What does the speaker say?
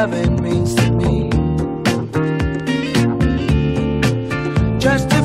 loving means to me. Just